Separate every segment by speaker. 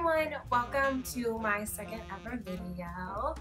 Speaker 1: everyone, welcome to my second ever video.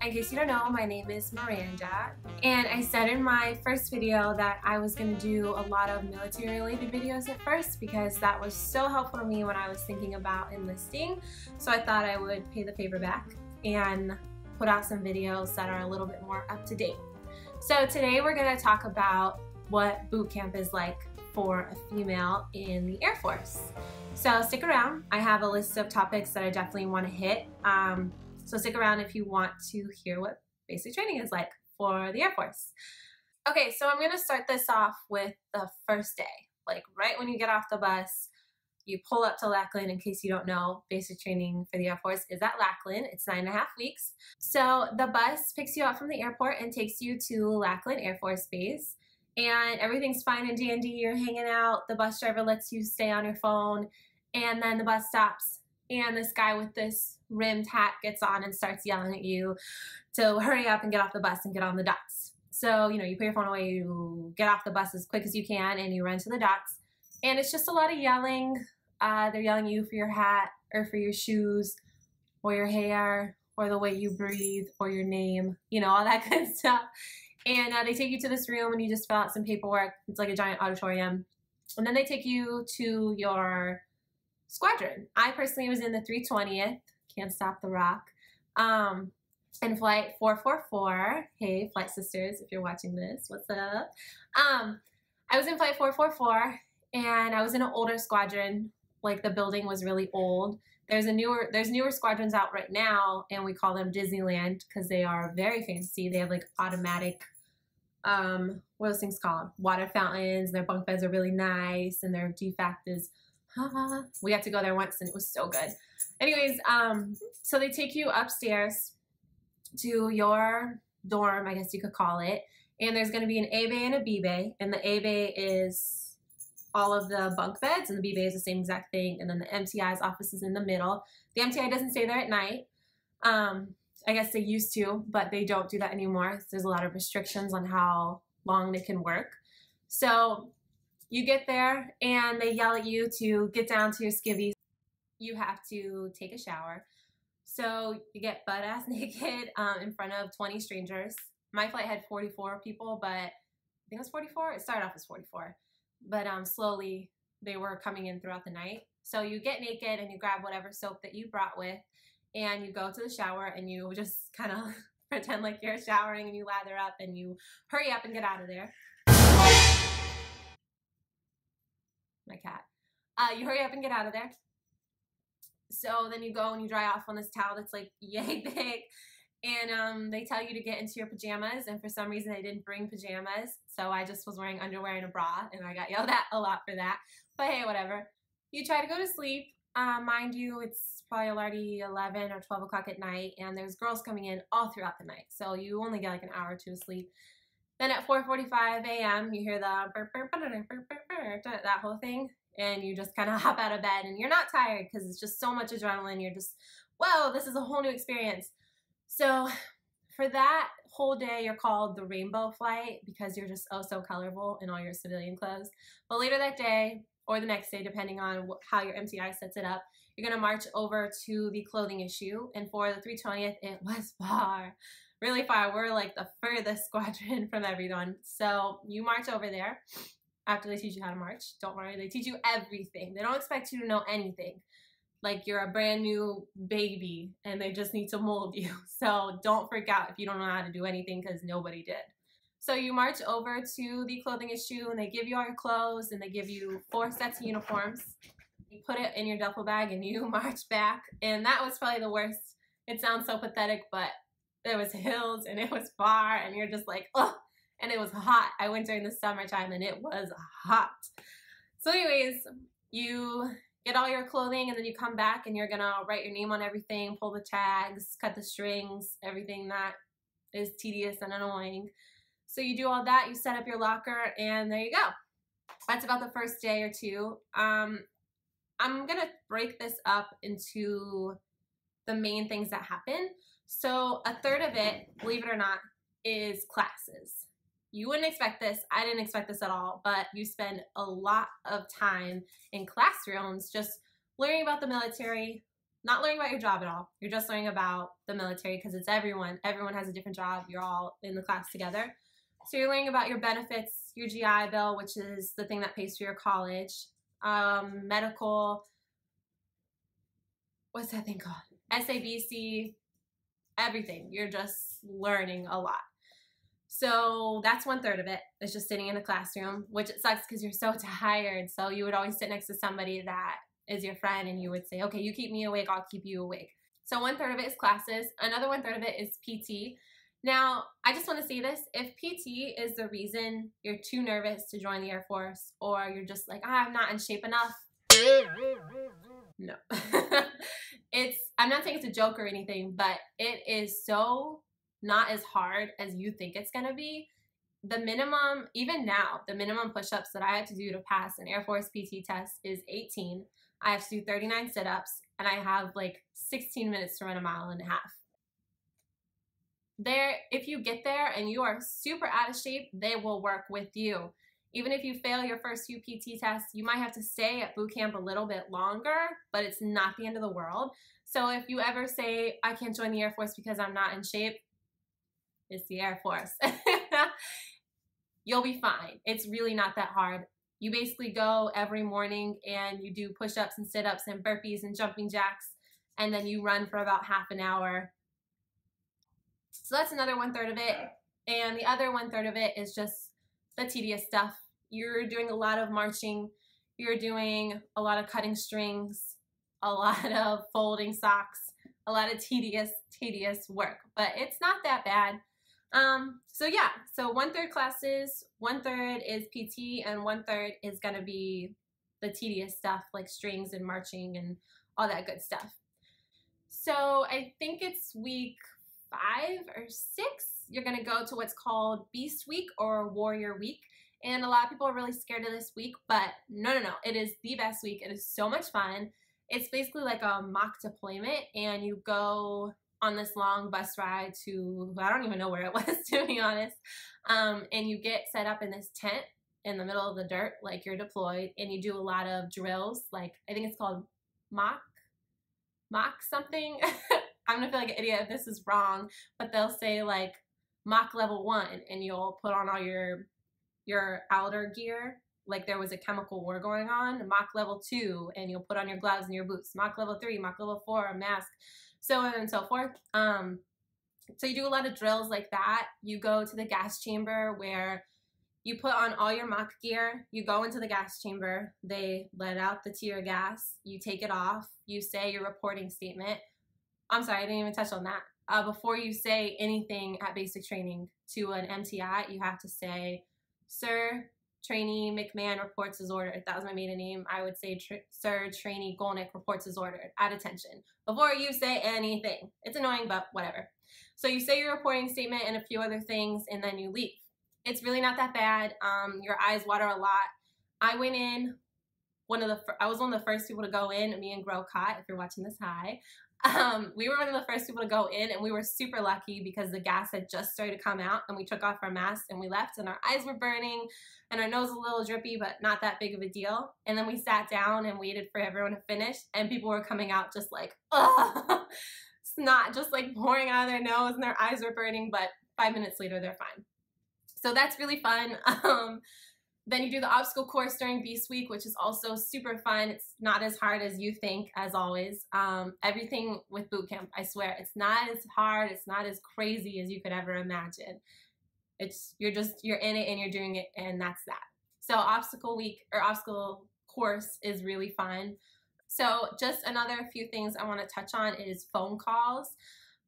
Speaker 1: In case you don't know, my name is Miranda and I said in my first video that I was going to do a lot of military related videos at first because that was so helpful to me when I was thinking about enlisting so I thought I would pay the favor back and put out some videos that are a little bit more up to date. So today we're going to talk about what boot camp is like for a female in the Air Force. So stick around. I have a list of topics that I definitely want to hit. Um, so stick around if you want to hear what basic training is like for the Air Force. Okay, so I'm going to start this off with the first day. Like right when you get off the bus, you pull up to Lackland. In case you don't know, basic training for the Air Force is at Lackland. It's nine and a half weeks. So the bus picks you up from the airport and takes you to Lackland Air Force Base and everything's fine and dandy. You're hanging out. The bus driver lets you stay on your phone and then the bus stops and this guy with this rimmed hat gets on and starts yelling at you to hurry up and get off the bus and get on the dots. So, you know, you put your phone away, you get off the bus as quick as you can and you run to the dots. And it's just a lot of yelling. Uh, they're yelling at you for your hat or for your shoes or your hair or the way you breathe or your name, you know, all that good stuff. And uh, they take you to this room and you just fill out some paperwork. It's like a giant auditorium. And then they take you to your squadron. I personally was in the 320th, Can't Stop the Rock, um, in flight 444. Hey, flight sisters, if you're watching this, what's up? Um, I was in flight 444 and I was in an older squadron. Like the building was really old. There's a newer there's newer squadrons out right now and we call them Disneyland because they are very fancy. They have like automatic um what are those things called? Water fountains, their bunk beds are really nice and their DFAC is we got to go there once and it was so good. Anyways, um, so they take you upstairs to your dorm, I guess you could call it. And there's going to be an A bay and a B bay. And the A bay is all of the bunk beds, and the B bay is the same exact thing. And then the MTI's office is in the middle. The MTI doesn't stay there at night. Um, I guess they used to, but they don't do that anymore. There's a lot of restrictions on how long they can work. So you get there and they yell at you to get down to your skivvies. You have to take a shower. So you get butt ass naked um, in front of 20 strangers. My flight had 44 people, but I think it was 44. It started off as 44, but um, slowly they were coming in throughout the night. So you get naked and you grab whatever soap that you brought with, and you go to the shower and you just kind of pretend like you're showering and you lather up and you hurry up and get out of there. my cat. Uh, you hurry up and get out of there. So then you go and you dry off on this towel that's like yay big. And um, they tell you to get into your pajamas. And for some reason, they didn't bring pajamas. So I just was wearing underwear and a bra. And I got yelled at a lot for that. But hey, whatever. You try to go to sleep. Uh, mind you, it's probably already 11 or 12 o'clock at night. And there's girls coming in all throughout the night. So you only get like an hour or two of sleep. Then at 4:45 a.m., you hear the burp, burp, burp, that whole thing, and you just kind of hop out of bed, and you're not tired because it's just so much adrenaline. You're just, whoa, this is a whole new experience. So for that whole day, you're called the rainbow flight because you're just oh so colorful in all your civilian clothes. But later that day, or the next day, depending on how your MTI sets it up, you're gonna march over to the clothing issue. And for the 320th, it was far really far. We're like the furthest squadron from everyone. So you march over there after they teach you how to march. Don't worry, they teach you everything. They don't expect you to know anything. Like you're a brand new baby and they just need to mold you. So don't freak out if you don't know how to do anything because nobody did. So you march over to the clothing issue and they give you all your clothes and they give you four sets of uniforms. You put it in your duffel bag and you march back. And that was probably the worst. It sounds so pathetic, but there was hills and it was far and you're just like, oh, and it was hot. I went during the summertime and it was hot. So anyways, you get all your clothing and then you come back and you're gonna write your name on everything, pull the tags, cut the strings, everything that is tedious and annoying. So you do all that, you set up your locker and there you go. That's about the first day or two. Um, I'm gonna break this up into the main things that happen. So a third of it, believe it or not, is classes. You wouldn't expect this. I didn't expect this at all, but you spend a lot of time in classrooms just learning about the military, not learning about your job at all. You're just learning about the military because it's everyone. Everyone has a different job. You're all in the class together. So you're learning about your benefits, your GI Bill, which is the thing that pays for your college, um, medical, what's that thing called? SABC, everything. You're just learning a lot. So that's one third of it. It's just sitting in a classroom, which it sucks because you're so tired. So you would always sit next to somebody that is your friend and you would say, okay, you keep me awake, I'll keep you awake. So one third of it is classes. Another one third of it is PT. Now, I just want to say this. If PT is the reason you're too nervous to join the Air Force or you're just like, ah, I'm not in shape enough. No. it's, I'm not saying it's a joke or anything, but it is so not as hard as you think it's going to be. The minimum, even now, the minimum push ups that I have to do to pass an Air Force PT test is 18. I have to do 39 sit ups and I have like 16 minutes to run a mile and a half. There, if you get there and you are super out of shape, they will work with you. Even if you fail your first few PT tests, you might have to stay at boot camp a little bit longer, but it's not the end of the world. So if you ever say, I can't join the Air Force because I'm not in shape, it's the Air Force. You'll be fine. It's really not that hard. You basically go every morning and you do push ups and sit ups and burpees and jumping jacks, and then you run for about half an hour. So that's another one third of it. And the other one third of it is just the tedious stuff. You're doing a lot of marching, you're doing a lot of cutting strings, a lot of folding socks, a lot of tedious, tedious work. But it's not that bad. Um, so yeah, so one third classes, one third is PT, and one third is gonna be the tedious stuff like strings and marching and all that good stuff. So I think it's week five or six. You're gonna go to what's called Beast Week or Warrior Week. And a lot of people are really scared of this week, but no, no, no. It is the best week. It is so much fun. It's basically like a mock deployment, and you go on this long bus ride to I don't even know where it was to be honest. Um, and you get set up in this tent in the middle of the dirt, like you're deployed, and you do a lot of drills. Like I think it's called mock, mock something. I'm gonna feel like an idiot if this is wrong, but they'll say like mock level one, and you'll put on all your your outer gear like there was a chemical war going on, mock level two, and you'll put on your gloves and your boots, mock level three, mock level four, a mask, so on and so forth. Um, so you do a lot of drills like that. You go to the gas chamber where you put on all your mock gear, you go into the gas chamber, they let out the tear gas, you take it off, you say your reporting statement. I'm sorry, I didn't even touch on that. Uh, before you say anything at basic training to an MTI, you have to say, Sir, trainee McMahon reports as ordered. That was my maiden name. I would say, Sir, trainee Gollnick reports as ordered at attention before you say anything. It's annoying, but whatever. So you say your reporting statement and a few other things, and then you leave. It's really not that bad. Um, your eyes water a lot. I went in one of the I was one of the first people to go in. Me and Grow Cot, if you're watching this, hi. Um, we were one of the first people to go in, and we were super lucky because the gas had just started to come out, and we took off our masks and we left, and our eyes were burning, and our nose a little drippy, but not that big of a deal. And then we sat down and waited for everyone to finish, and people were coming out just like, ugh, snot just like pouring out of their nose, and their eyes were burning. But five minutes later, they're fine. So that's really fun. Um, then you do the obstacle course during Beast Week, which is also super fun. It's not as hard as you think, as always. Um, everything with boot camp, I swear, it's not as hard, it's not as crazy as you could ever imagine. It's you're just you're in it and you're doing it, and that's that. So obstacle week or obstacle course is really fun. So just another few things I want to touch on is phone calls.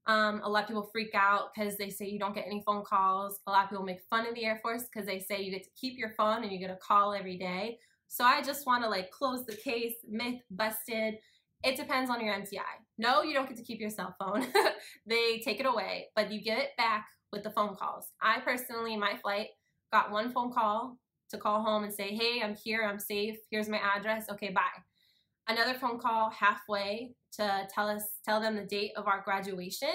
Speaker 1: Um, a lot of people freak out because they say you don't get any phone calls. A lot of people make fun of the Air Force because they say you get to keep your phone and you get a call every day. So I just want to like close the case, myth busted. It depends on your MTI. No, you don't get to keep your cell phone. they take it away, but you get it back with the phone calls. I personally, my flight, got one phone call to call home and say, hey, I'm here, I'm safe, here's my address, okay, bye another phone call halfway to tell us tell them the date of our graduation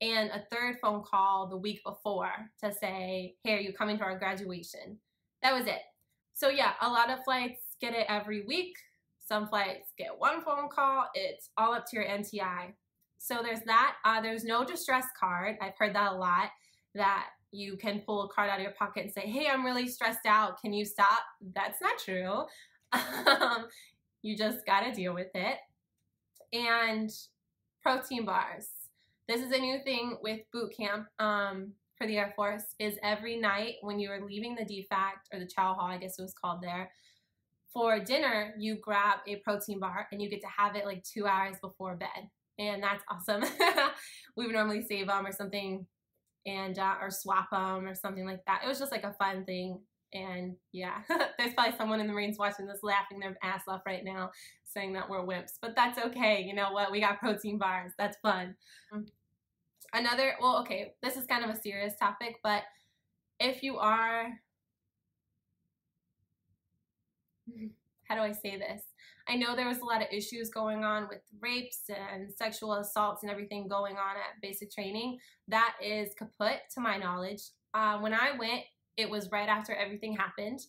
Speaker 1: and a third phone call the week before to say hey are you coming to our graduation that was it so yeah a lot of flights get it every week Some flights get one phone call. It's all up to your MTI. So there's that. Uh, there's no distress card. I've heard that a lot. That you can pull a card out of your pocket and say, "Hey, I'm really stressed out. Can you stop?" That's not true. Um, you just got to deal with it. And protein bars. This is a new thing with boot camp um, for the Air Force. Is every night when you are leaving the DFAC or the chow hall, I guess it was called there, for dinner, you grab a protein bar and you get to have it like two hours before bed. And that's awesome. we would normally save them or something and uh, or swap them or something like that. It was just like a fun thing. And yeah, there's probably someone in the Marines watching this laughing their ass off right now saying that we're wimps, but that's okay. You know what? We got protein bars. That's fun. Another, well, okay, this is kind of a serious topic, but if you are how do I say this? I know there was a lot of issues going on with rapes and sexual assaults and everything going on at basic training. That is kaput to my knowledge. Uh, when I went, it was right after everything happened.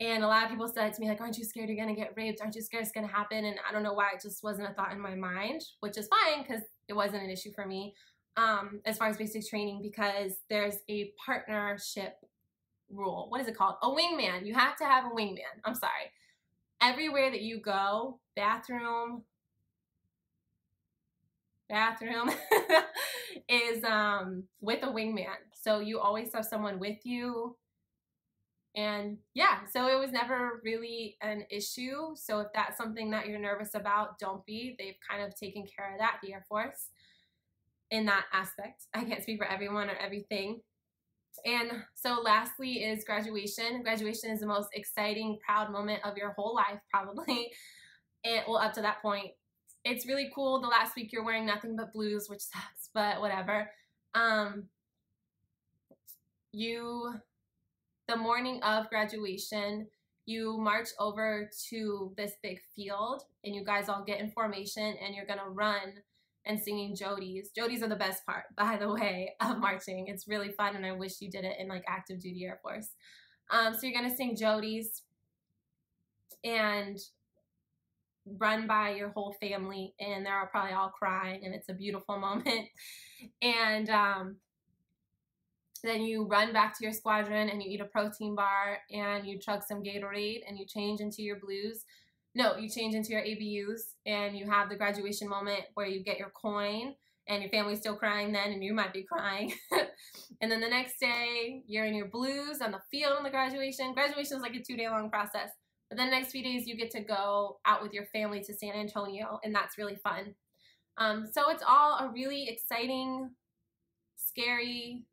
Speaker 1: And a lot of people said to me, like, aren't you scared you're to get raped? Aren't you scared it's to happen? And I don't know why it just wasn't a thought in my mind, which is fine because it wasn't an issue for me um, as far as basic training because there's a partnership rule. What is it called? A wingman. You have to have a wingman. I'm sorry. Everywhere that you go, bathroom, bathroom is um, with a wingman. So you always have someone with you. And yeah, so it was never really an issue. So if that's something that you're nervous about, don't be. They've kind of taken care of that, the Air Force, in that aspect. I can't speak for everyone or everything. And so lastly is graduation. Graduation is the most exciting, proud moment of your whole life, probably. It, well, up to that point. It's really cool. The last week you're wearing nothing but blues, which sucks, but whatever. Um, you, the morning of graduation, you march over to this big field and you guys all get in formation and you're gonna run and singing Jodies. Jodies are the best part, by the way, of marching. It's really fun, and I wish you did it in like active duty Air Force. Um, so you're gonna sing Jodies and run by your whole family, and they're all probably all crying, and it's a beautiful moment. And um, then you run back to your squadron and you eat a protein bar and you chug some Gatorade and you change into your blues no, you change into your ABUs and you have the graduation moment where you get your coin and your family's still crying then and you might be crying. and then the next day, you're in your blues on the field on the graduation. Graduation is like a two day long process. But then the next few days, you get to go out with your family to San Antonio, and that's really fun. Um, so it's all a really exciting, scary,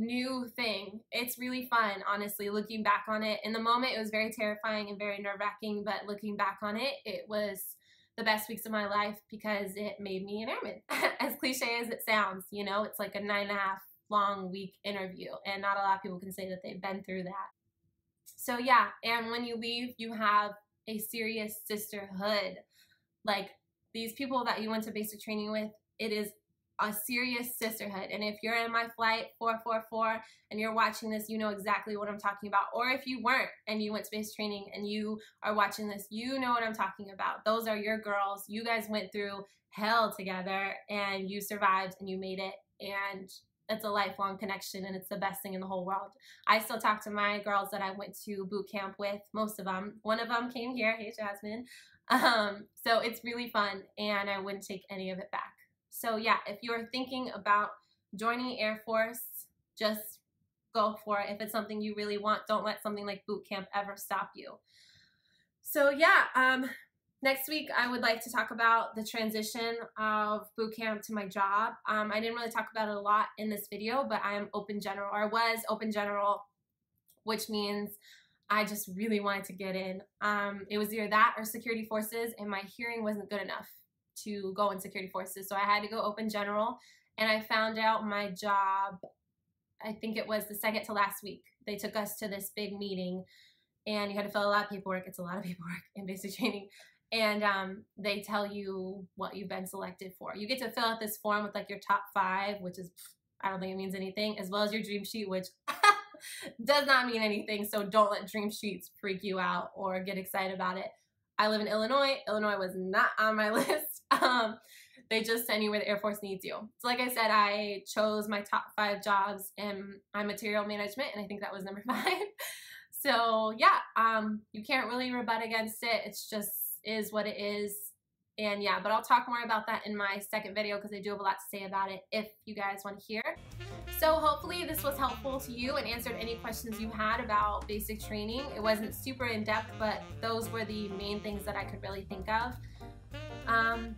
Speaker 1: new thing. It's really fun, honestly, looking back on it. In the moment, it was very terrifying and very nerve wracking, but looking back on it, it was the best weeks of my life because it made me an airman. as cliche as it sounds, you know, it's like a nine and a half long week interview, and not a lot of people can say that they've been through that. So, yeah, and when you leave, you have a serious sisterhood. Like these people that you went to basic training with, it is a serious sisterhood. And if you're in my flight 444 and you're watching this, you know exactly what I'm talking about. Or if you weren't and you went space training and you are watching this, you know what I'm talking about. Those are your girls. You guys went through hell together and you survived and you made it. And it's a lifelong connection and it's the best thing in the whole world. I still talk to my girls that I went to boot camp with, most of them. One of them came here, hey Jasmine. Um, so it's really fun and I wouldn't take any of it back. So yeah, if you're thinking about joining Air Force, just go for it. If it's something you really want, don't let something like boot camp ever stop you. So yeah, um, next week I would like to talk about the transition of boot camp to my job. Um, I didn't really talk about it a lot in this video, but I am open general, or was open general, which means I just really wanted to get in. Um, it was either that or security forces, and my hearing wasn't good enough to go in security forces. So I had to go open general and I found out my job, I think it was the second to last week. They took us to this big meeting and you had to fill a lot of paperwork. It's a lot of paperwork in basic training. And um, they tell you what you've been selected for. You get to fill out this form with like your top five, which is, I don't think it means anything, as well as your dream sheet, which does not mean anything. So don't let dream sheets freak you out or get excited about it. I live in Illinois. Illinois was not on my list. Um, they just send you where the Air Force needs you. So like I said, I chose my top five jobs in my material management, and I think that was number five. so yeah, um, you can't really rebut against it. It's just is what it is. And yeah, but I'll talk more about that in my second video because I do have a lot to say about it if you guys want to hear. So hopefully this was helpful to you and answered any questions you had about basic training. It wasn't super in-depth, but those were the main things that I could really think of. Um,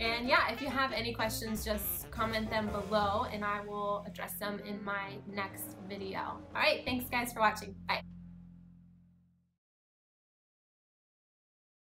Speaker 1: and yeah, if you have any questions, just comment them below and I will address them in my next video. All right, thanks guys for watching. Bye.